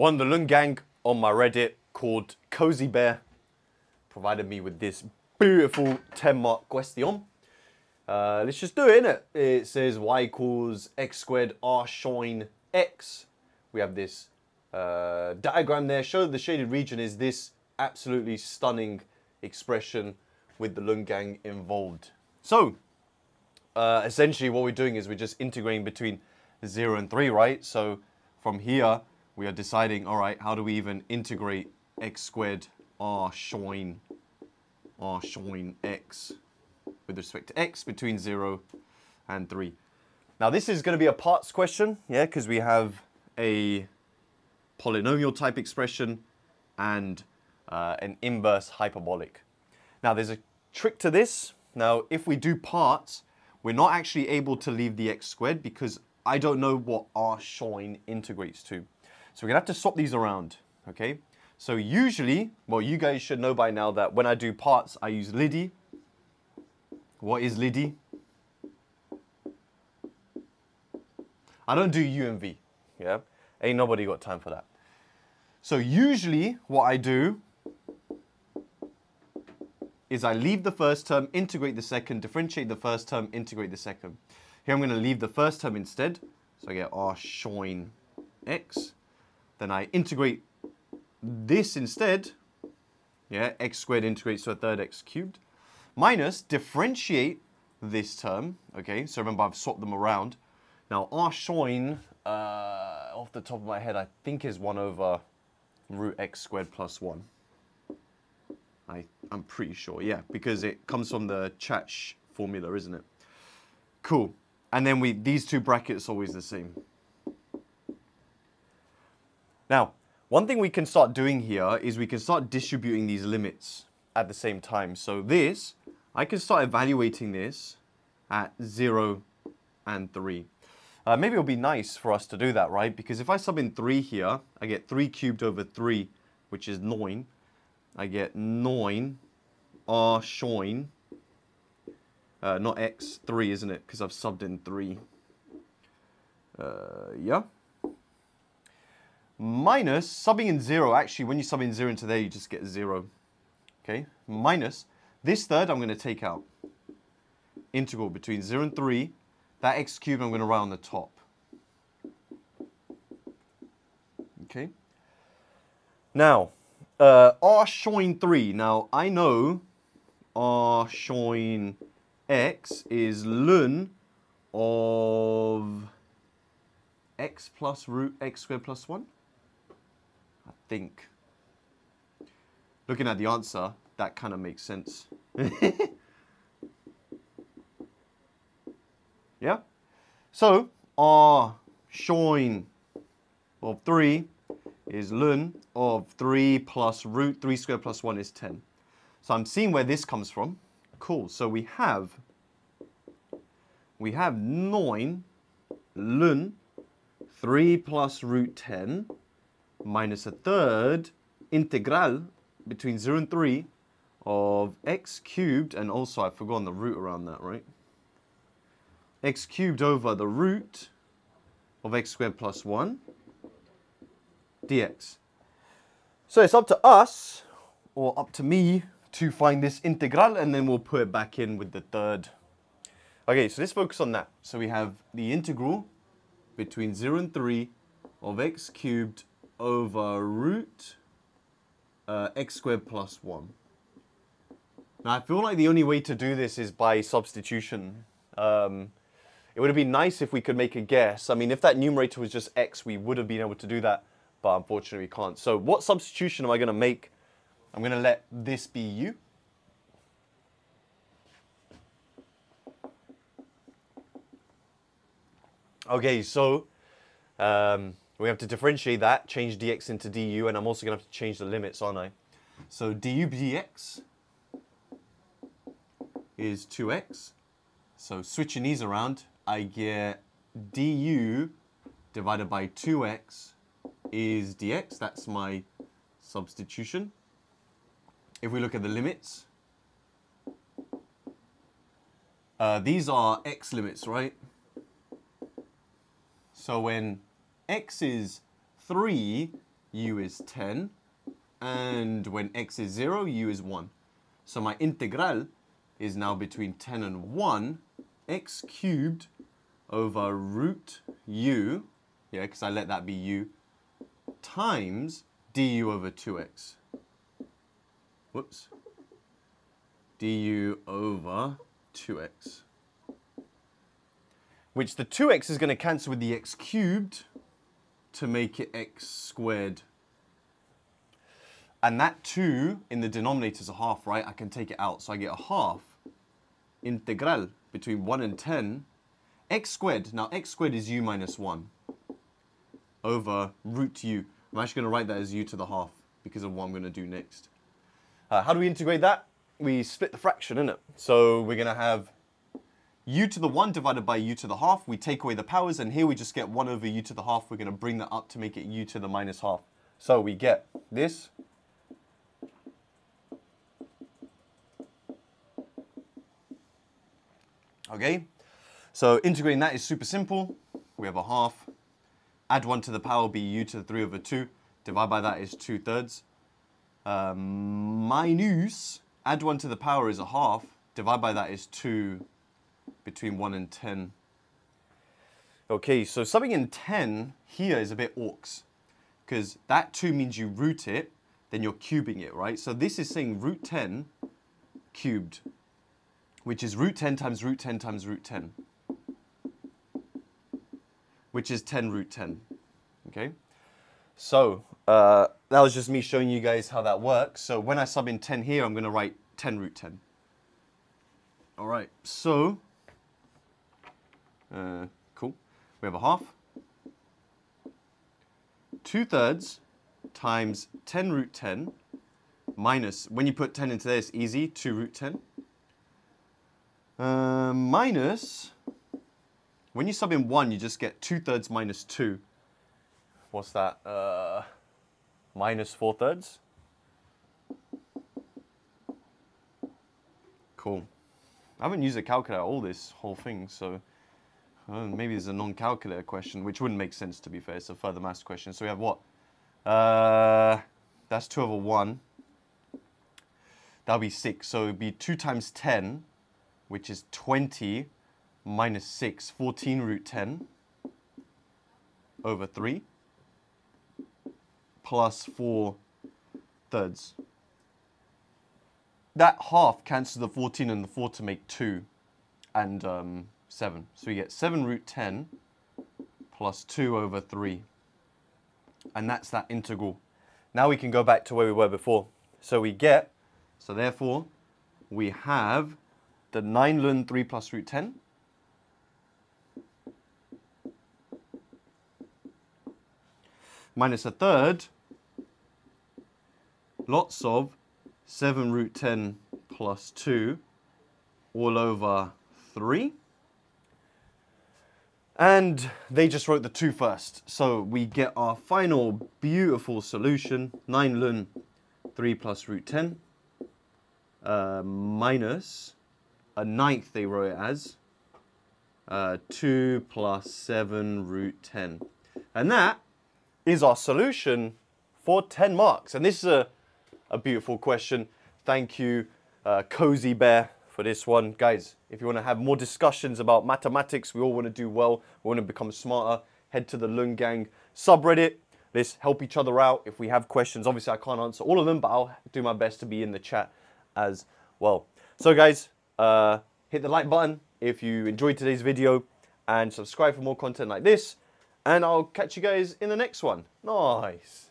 One, the Lun gang on my Reddit called Cozy Bear provided me with this beautiful 10 mark question. Uh, let's just do it, innit? It says y equals x squared r showing x. We have this uh, diagram there. Show the shaded region is this absolutely stunning expression with the Lun gang involved. So, uh, essentially what we're doing is we're just integrating between 0 and 3, right? So from here, we are deciding, all right, how do we even integrate x squared r showing r showing x with respect to x between 0 and 3. Now this is going to be a parts question, yeah, because we have a polynomial type expression and uh, an inverse hyperbolic. Now there's a trick to this. Now if we do parts, we're not actually able to leave the x squared because I don't know what r showing integrates to. So we're to have to swap these around, okay? So usually, well, you guys should know by now that when I do parts, I use Liddy. What is Liddy? I don't do UMV, yeah? Ain't nobody got time for that. So usually what I do is I leave the first term, integrate the second, differentiate the first term, integrate the second. Here I'm going to leave the first term instead. So I get r showing x. Then I integrate this instead. Yeah, x squared integrates to a third x cubed. Minus differentiate this term. Okay, so remember I've swapped them around. Now r showing, uh, off the top of my head, I think is 1 over root x squared plus 1. I, I'm pretty sure, yeah, because it comes from the Church formula, isn't it? Cool. And then we these two brackets always the same. Now, one thing we can start doing here is we can start distributing these limits at the same time. So this, I can start evaluating this at 0 and 3. Uh, maybe it'll be nice for us to do that, right? Because if I sub in 3 here, I get 3 cubed over 3, which is 9. I get 9 r showing, uh, not x, 3, isn't it? Because I've subbed in 3. Uh, yeah. Minus, subbing in 0, actually, when you sub in 0 into there, you just get 0. Okay, minus, this third I'm going to take out. Integral between 0 and 3. That x cubed I'm going to write on the top. Okay. Now, uh, r showing 3. Now, I know r showing x is ln of x plus root x squared plus 1. Think. Looking at the answer, that kind of makes sense. yeah? So, r showing of 3 is ln of 3 plus root 3 squared plus 1 is 10. So I'm seeing where this comes from. Cool. So we have we have 9 ln 3 plus root 10 minus a third integral between 0 and 3 of x cubed, and also I've forgotten the root around that, right? x cubed over the root of x squared plus 1 dx. So it's up to us, or up to me, to find this integral, and then we'll put it back in with the third. Okay, so let's focus on that. So we have the integral between 0 and 3 of x cubed over root uh, x squared plus 1. Now, I feel like the only way to do this is by substitution. Um, it would have been nice if we could make a guess. I mean, if that numerator was just x, we would have been able to do that, but unfortunately we can't. So what substitution am I going to make? I'm going to let this be u. Okay, so um, we have to differentiate that, change dx into du, and I'm also going to have to change the limits, aren't I? So du dx is 2x. So switching these around, I get du divided by 2x is dx. That's my substitution. If we look at the limits, uh, these are x limits, right? So when x is 3, u is 10. And when x is 0, u is 1. So my integral is now between 10 and 1, x cubed over root u, yeah, because I let that be u, times du over 2x. Whoops. du over 2x. Which the 2x is going to cancel with the x cubed to make it x squared. And that 2 in the denominator is a half, right? I can take it out. So I get a half integral between 1 and 10 x squared. Now x squared is u minus 1 over root u. I'm actually going to write that as u to the half because of what I'm going to do next. Uh, how do we integrate that? We split the fraction, innit? So we're going to have u to the 1 divided by u to the half. We take away the powers, and here we just get 1 over u to the half. We're going to bring that up to make it u to the minus half. So we get this. Okay, so integrating that is super simple. We have a half. Add 1 to the power, be u to the 3 over 2. Divide by that is 2 thirds. Um, minus, add 1 to the power is a half. Divide by that is 2 between 1 and 10. Okay, so something in 10 here is a bit orcs. Because that 2 means you root it, then you're cubing it, right? So this is saying root 10 cubed, which is root 10 times root 10 times root 10 which is 10 root 10. Okay, so uh, that was just me showing you guys how that works. So when I sub in 10 here, I'm going to write 10 root 10. All right, so uh, cool. We have a half. 2 thirds times 10 root 10 minus, when you put 10 into this, easy, 2 root 10. Uh, minus when you sub in 1, you just get 2 thirds minus 2. What's that? Uh, minus 4 thirds? Cool. I haven't used a calculator all this whole thing, so uh, maybe there's a non-calculator question, which wouldn't make sense to be fair. It's a further maths question. So we have what? Uh, that's 2 over 1. That'll be 6. So it'd be 2 times 10, which is 20 minus 6, 14 root 10 over 3 plus 4 thirds. That half cancels the 14 and the 4 to make 2 and um, 7. So we get 7 root 10 plus 2 over 3. And that's that integral. Now we can go back to where we were before. So we get, so therefore, we have the 9 ln 3 plus root 10 minus a third, lots of 7 root 10 plus 2 all over 3. And they just wrote the two first. So we get our final beautiful solution, 9 ln 3 plus root 10 uh, minus a ninth they wrote it as, uh, 2 plus 7 root 10. And that is our solution for 10 marks? And this is a, a beautiful question. Thank you, uh, Cozy Bear, for this one. Guys, if you want to have more discussions about mathematics, we all want to do well, we want to become smarter, head to the Lun Gang subreddit. Let's help each other out. If we have questions, obviously I can't answer all of them, but I'll do my best to be in the chat as well. So guys, uh, hit the like button if you enjoyed today's video and subscribe for more content like this. And I'll catch you guys in the next one. Nice.